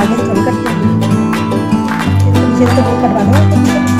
आगे चलकर फिर से करवा दो।